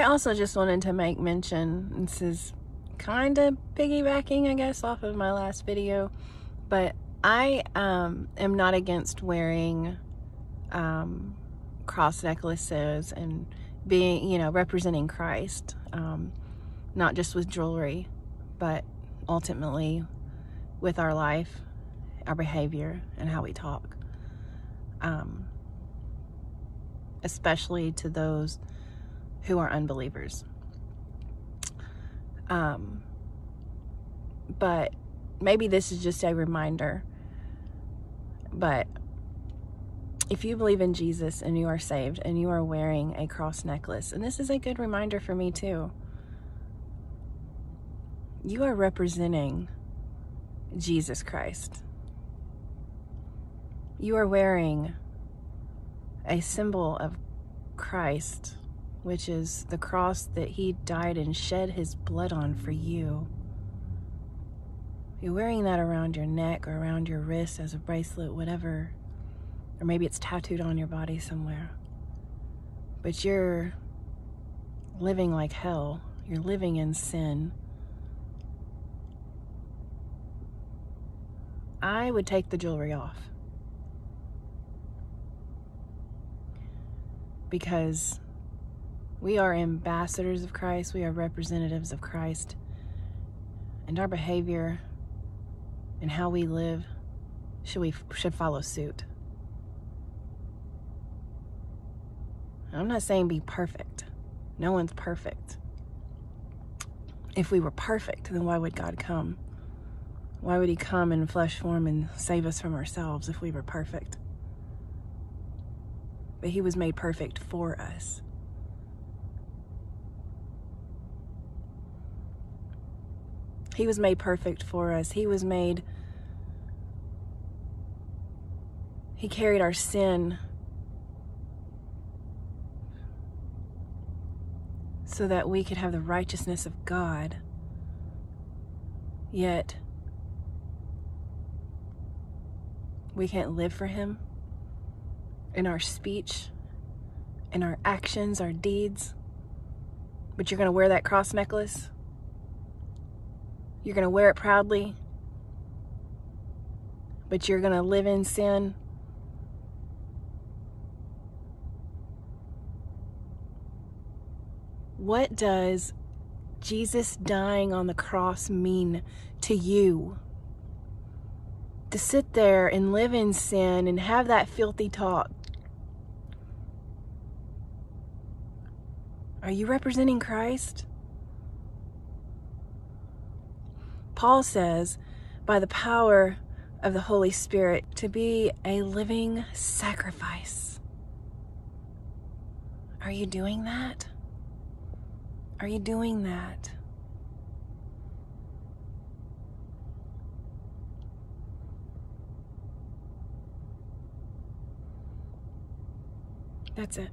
I also just wanted to make mention, this is kind of piggybacking, I guess, off of my last video, but I um, am not against wearing um, cross necklaces and being, you know, representing Christ, um, not just with jewelry, but ultimately with our life, our behavior, and how we talk. Um, especially to those who are unbelievers. Um, but maybe this is just a reminder. But if you believe in Jesus and you are saved and you are wearing a cross necklace, and this is a good reminder for me too, you are representing Jesus Christ. You are wearing a symbol of Christ, which is the cross that he died and shed his blood on for you. You're wearing that around your neck or around your wrist as a bracelet, whatever. Or maybe it's tattooed on your body somewhere. But you're living like hell. You're living in sin. I would take the jewelry off. Because we are ambassadors of Christ, we are representatives of Christ, and our behavior and how we live should we should follow suit. I'm not saying be perfect. No one's perfect. If we were perfect, then why would God come? Why would he come in flesh form and save us from ourselves if we were perfect? But he was made perfect for us. He was made perfect for us. He was made, he carried our sin so that we could have the righteousness of God. Yet, we can't live for Him in our speech, in our actions, our deeds. But you're going to wear that cross necklace. You're going to wear it proudly. But you're going to live in sin. What does Jesus dying on the cross mean to you? To sit there and live in sin and have that filthy talk. Are you representing Christ? Paul says, by the power of the Holy Spirit, to be a living sacrifice. Are you doing that? Are you doing that? That's it.